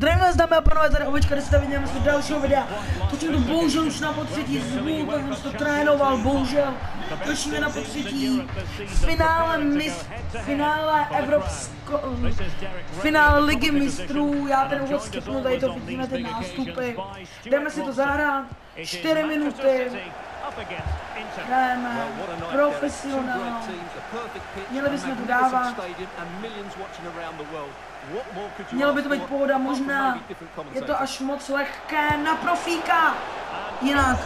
Zdravím vás dámy a pánové, tady Ovečka, kde jste viděli z dalšího videa. Točím to bohužel už na potřetí zvuk, tak jsem to trénoval, bohužel. Točíme na potřetí finále mis, finále Evropsko, finále ligy mistrů, já ten úvod skipnu, tady to vidíme ty nástupy. Jdeme si to zahrát, 4 minuty, hrajeme profesionál, měli bychom to dávat. Mělo by to být pohoda, možná je to až moc lehké na profíka. Jinak,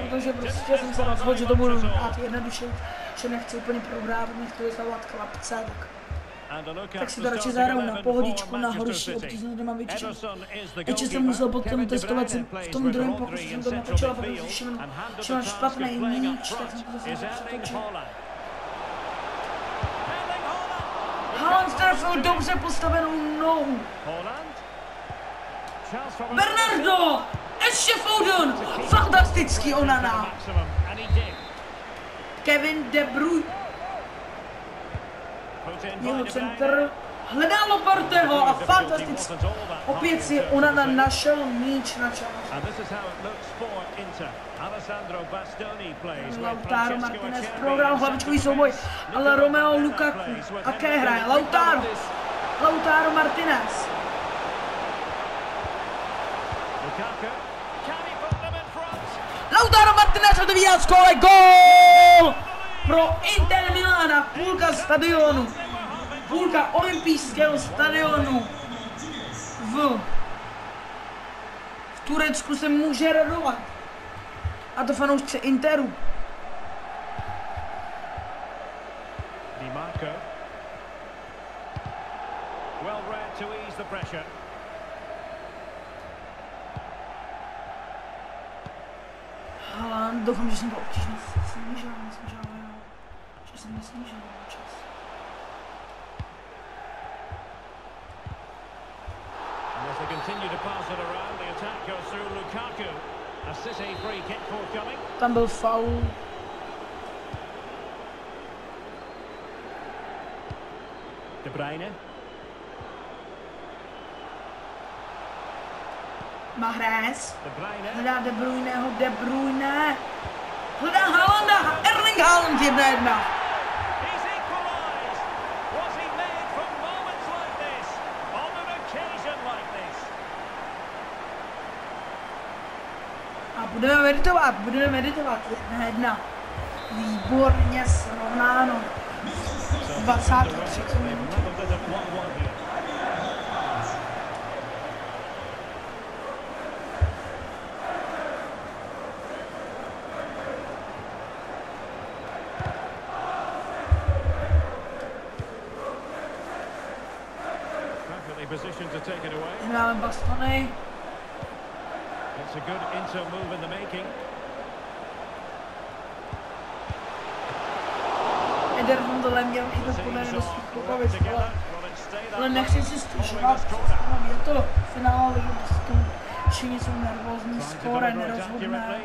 protože prostě jsem se rozhodl, že to budu hrát jednoduše, že nechci úplně prohrávat, nechci dostávat klapce, tak tak si to radši zahraju na pohodičku, na horší obtížnost, kde mám větší Ještě jsem musel potom testovat si v tom druhém pokusu, jsem to natočil a potom všiml, že mám špatný míč, tak jsem to zase trefil dobře postavenou nohu. Bernardo! Ještě Foden! Fantastický Onana! Kevin De Bruyne. Jeho center hledá Loparteho a fantasticky. Opět si Onana našel míč na čas. Lautaro Martinez prohrál hlavičkový souboj, ale Romeo Lukaku také hraje. Lautaro. Lautaro Martinez. Lautaro Martinez otevírá skóre, gól! Pro Inter Milana, půlka stadionu, půlka olympijského stadionu v, v Turecku se může radovat. A to fanoušce Interu. Di Marco. Well read to ease the pressure. Haaland, doufám, že jsem to obtížně snížil, myslím, že ale jo. Že jsem nesnížil čas. And as they continue to pass it around, the attack goes through Lukaku. A City free kick forthcoming. Tam byl faul. De Bruyne. Mahrez. De Bruyne. Hledá De Bruyneho, De Bruyne. Hledá Haalanda, Erling Haaland 1-1. He's budeme meditovat, budeme meditovat. Jedna jedna. Výborně srovnáno. 23. minutě. Levelled it at 1-1 here. Perfectly positioned to take it away. Hráme bastony. It's a good inter move in the making. Ederson tohle měl chytat podle do svých rukavic, ale, nechci si. Je to finále mistrů. Všichni jsou nervózní, to skóre nerozhodné.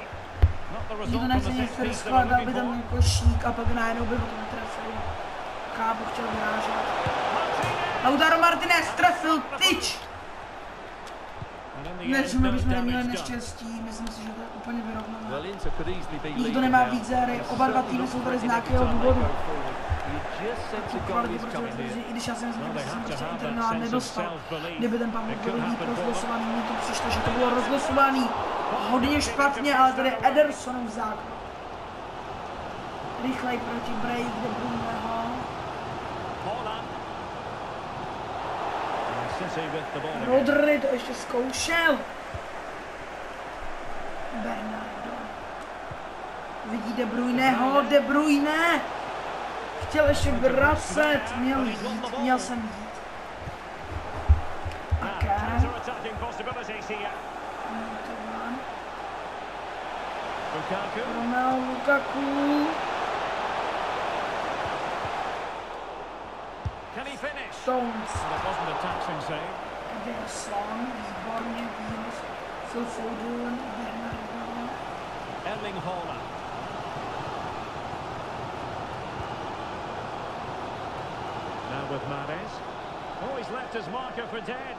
Nikdo nechce they riskovat, aby tam měl košík a pak najednou by ho to netrefil. Kábo chtěl vyrážet. Lautaro Martinez trefil tyč! Ne, že my bychom neměli neštěstí, myslím si, že to je úplně vyrovnané. Nikdo nemá víc éry, oba dva týmy jsou tady z nějakého důvodu. Kvalitě protože i když já si myslím, že jsem prostě of nedostal. Kdyby ten Pavel byl them. rozlosovaný, mně to přišlo, že to bylo rozlosovaný hodně špatně, ale tady Edersonův základ. Rychlej proti Break, De Bruyneho. Haaland. And City with the ball again. Rodry to ještě zkoušel. Bernardo. Vidí De Bruyneho, De Bruyne. Chtěl ještě vracet, měl jít, měl jsem jít. Lukaku. Romeo Lukaku. Can he finish? Stones. That wasn't a taxing save. Ederson. Výborně, výborně. Phil Foden. Bernardo. Erling Haaland. Now with Mahrez. Oh, he's left his marker for dead.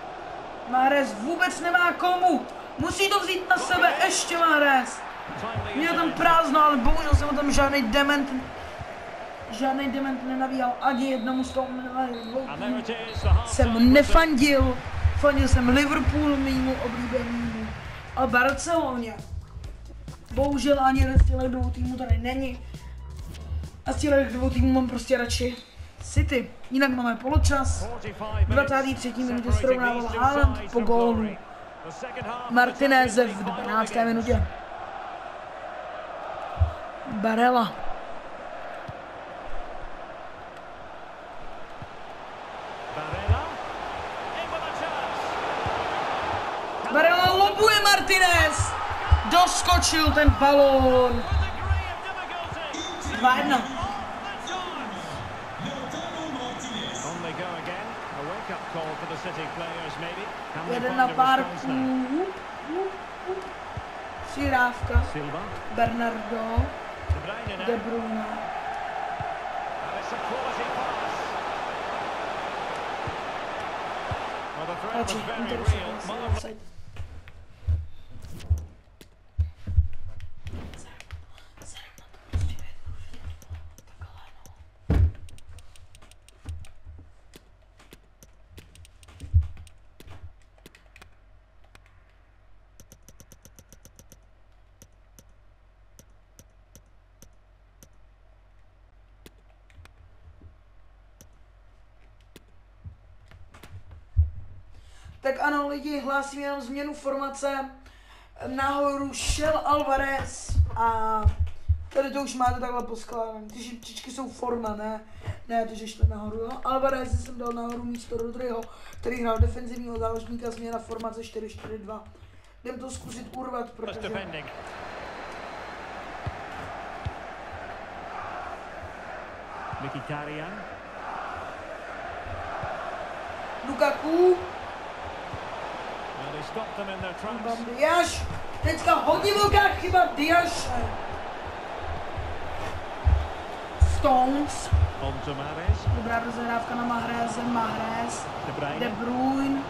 Mahrez vůbec nemá komu. Musí to vzít na sebe ještě Mahrez. Měl tam prázdno, ale bohužel jsem tam žádný dement žádný dement nenavíjal ani jednomu z toho jsem nefandil, fandil jsem Liverpool, mýmu oblíbenému a Barceloně. Bohužel ani jeden z těchto dvou týmů tady není. A z těchto dvou týmů mám prostě radši City. Jinak máme poločas. 45 minutes 23. minutě srovnával Haaland po gólu. Martineze v is final 12. against. minutě. Barela. Barella. In with a chance. Barela lobuje Martinez. Doskočil ten balón. With a degree of difficulty. 2-1. On they go again. A wake-up call for the City players, maybe. Can they Jeden find na a pár. Přirávka. Bernardo. De Bruyne now. De Bruyne. And it's a quality pass. Well, the threat was Radši very Interu real. se Marvelous. offside. Tak ano, lidi, hlásím jenom změnu formace. Nahoru šel Alvarez a tady to už máte takhle poskládané. Ty šipičky jsou forma, ne? Ne, to, že šli nahoru, jo? Alvarez jsem dal nahoru místo Rodryho, který hrál defenzivního záložníka, změna formace 4-4-2. Jdem to zkusit urvat, protože. Mkhitaryan. Lukaku, Diaz, teďka hodně velká chyba Diaz. Stones, On to Mahrez. dobrá rozehrávka na Mahreze, Mahrez, De Bruyne.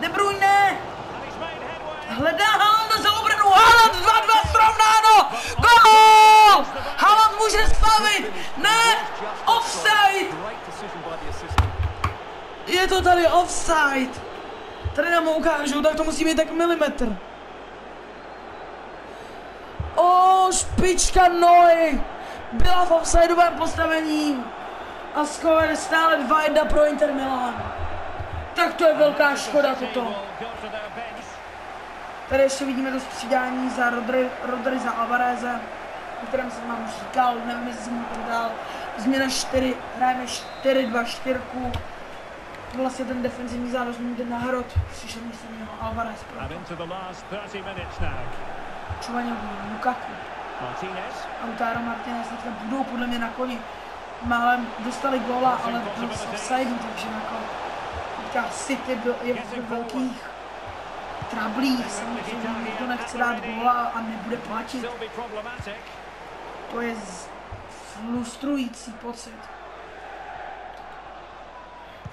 De Bruyne, headway. hledá Haaland za obranu, Haaland 2-2 srovnáno, gol! Haaland může slavit, ne, offside, je to tady offside. Tady nám ho ukážou, tak to musí být tak milimetr. O, špička nohy byla v offsideovém postavení a skóre stále 2-1 pro Inter Milan. Tak to je velká škoda toto. Tady ještě vidíme to střídání za Rodry, Rodry za Alvareze, o kterém jsem vám říkal, nevím, jestli jsem mu to dal. Změna 4, hrajeme 4-2-4. Vlastně ten defenzivní záložník jde na hrot, přišel Alvarez last 30 minutes now. čuvaně Lukaku. Martinez. Lautaro Martinez teďka budou podle mě na koni. Málem dostali góla, ale byl z offsideu, takže jako teďka City byl, je v velkých trablích, samozřejmě nikdo nechce dát góla a nebude platit. To je frustrující pocit,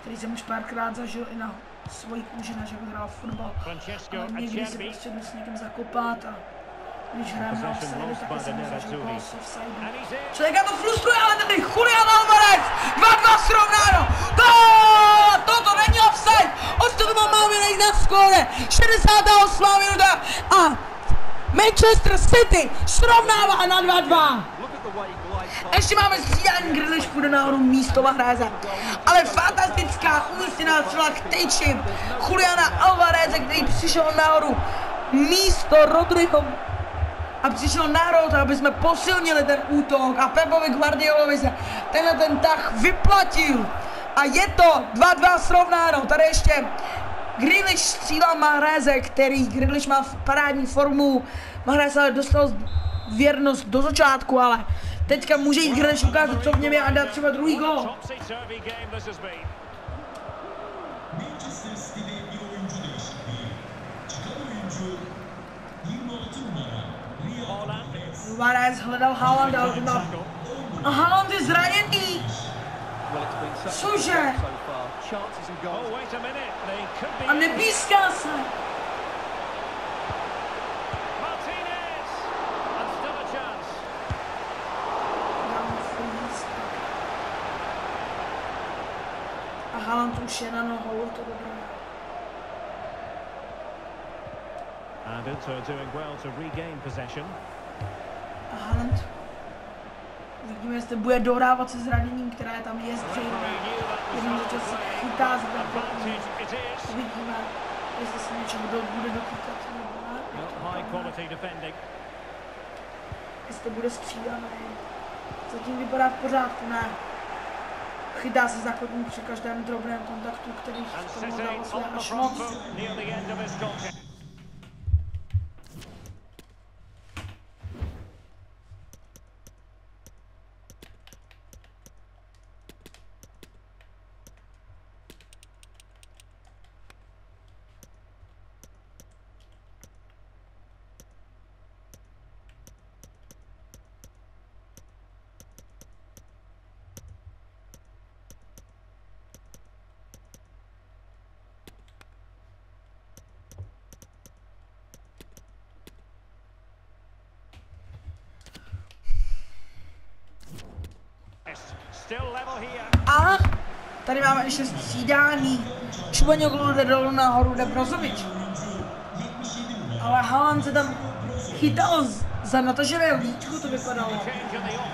který jsem už párkrát zažil i na svojí kůži, než jak hrál fotbal. Ale někdy se prostě jdu s někým zakopát a když hrám na offside, by jsem the zažil he's in. Člověka to frustruje, ale tady Julian Alvarez, 2-2 srovnáno, gól, toto není offside, od toho máme nejít na skóre, 68 minuta. A Manchester City srovnává na 2-2. Ještě máme střídání, Grealish půjde nahoru místo Mahreze. Ale fantastická umístěná střela k tyči Juliana Alvareze, který přišel nahoru místo Rodryho a přišel nahoru, aby jsme posilnili ten útok a Pepovi Guardiolovi se tenhle ten tah vyplatil. A je to 2-2 srovnáno. Tady ještě Grealish střílel Mahreze, který Grealish má v parádní formu. Mahrez ale dostal věrnost do začátku, ale teďka může jít Grealish ukázat, co v něm je a dát třeba druhý gol. Topsy-turvy game this has been. Manchester City'de bir oyuncu değişikliği. Çıkan oyuncu 26 numara Riyad Haaland. Mahrez. Mahrez hledal Haaland, ale to A Haaland je zraněný. A Cože? good so far. chances and Oh, goals. wait a minute. They could be. A nepíská se. Martinez. And still a chance. Dumfries. A Haaland už je na nohou, to dobré. And Inter doing well to regain possession. A Haaland. Uvidíme, jestli bude dohrávat se zraněním, které tam je zřejmě. Referee knew that was Jednou not za the čas play. chytá is. Uvidíme, jestli se něčeho do, bude dotýkat high quality defending. Jestli to bude střídaný. Zatím vypadá v pořádku, ne. Chytá se základník při každém drobném kontaktu, který And v tom A tady máme ještě střídání. Čubaňoglu jde dolů nahoru, jde Brozovič. Ale Haaland se tam chytal za natažené líčku, to vypadalo.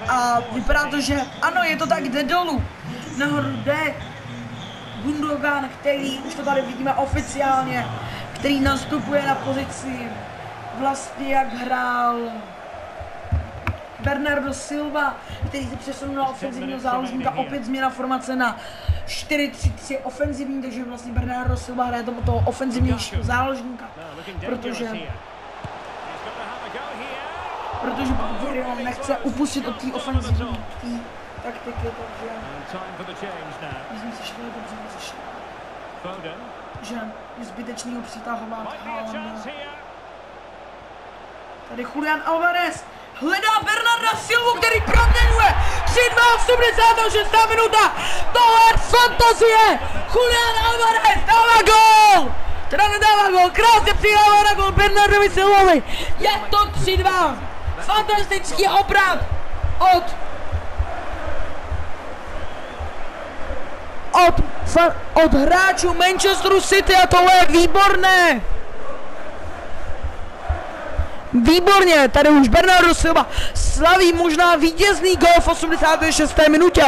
A vypadá to, že ano, je to tak, jde dolů. Nahoru jde Gundogan, který, už to tady vidíme oficiálně, který nastupuje na pozici vlastně jak hrál Bernardo Silva, který se přesunul na ofenzivního záložníka, opět změna formace na 4-3-3 ofenzivní, takže vlastně Bernardo Silva hraje tomu toho ofenzivnějšího záložníka, No, protože, protože Villarreal nechce upustit od té ofenzivní taktiky, takže myslím si, že to je dobře že je zbytečný ho přitahovat Haalanda. Tady Julian Alvarez hledá Bernarda Silvu, který proměňuje 3-2 86. minuta. Tohle je fantazie. Julian Alvarez dává gol. Teda nedává gol, krásně přidává na gol Bernardovi Silvovi. Je to 3-2. Fantastický obrat od od, od hráčů Manchesteru City a tohle je výborné. Výborně, tady už Bernardo Silva slaví možná vítězný gol v 86. minutě.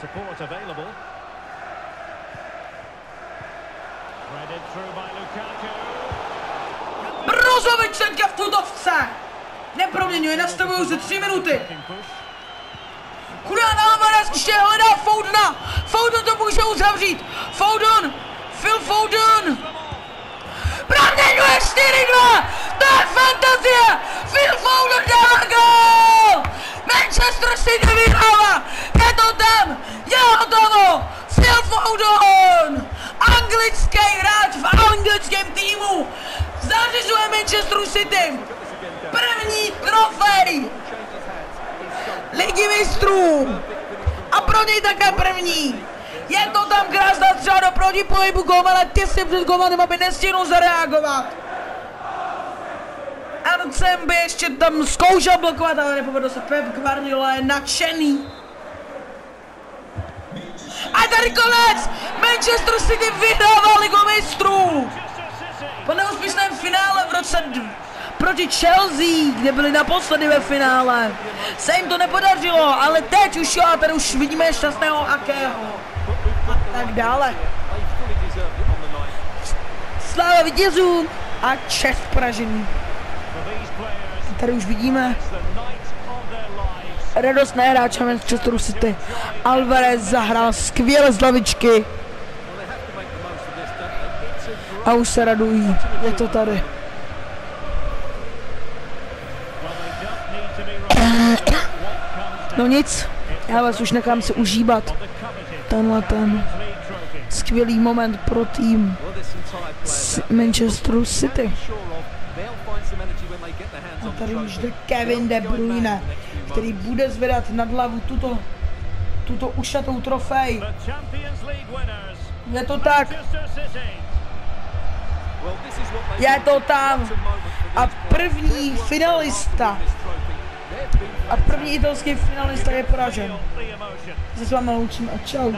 Support available. Threaded through by Lukaku. Brozovič teďka v tutovce. Neproměňuje, nastavují se 3 minuty. Julian Alvarez ještě hledá Foudena. Fouden to může uzavřít. Fouden, Phil Fouden. Proměňuje 4-2. To je fantazie. Phil Foden dává gol. Manchester City vyhrává. Je to tam. Je hotovo. Phil Foden. Anglický hráč v anglickém týmu. Zařizuje Manchester City. První trofej. Ligy mistrů! A pro něj také první! Je to tam krásná třeba do proti pohybu golmana těsně před golmanem, aby nestihnul zareagovat. Arcem by ještě tam zkoušel blokovat, ale nepovedlo se. Pep Guardiola je nadšený. A tady konec! Manchester City vyhrává ligu mistrů! Po neúspěšném finále v roce proti Chelsea, kde byli naposledy ve finále, se jim to nepodařilo, ale teď už jo, a tady už vidíme šťastného Akého. A tak dále. Sláva vítězům a čest players, Tady už vidíme radostné hráče Manchesteru City. Alvarez zahrál skvěle z lavičky Well, they have to make the most of this, don't they? It's a už se radují. Je to tady. No nic, já vás už nechám si užívat tenhle ten skvělý moment pro tým there. Manchesteru City. A tady už jde Kevin De Bruyne, který bude zvedat nad hlavu tuto, tuto ušatou trofej. Je to tak. Je to tam. A první finalista. A první italský finalista je poražen. Se s váma loučím a čau.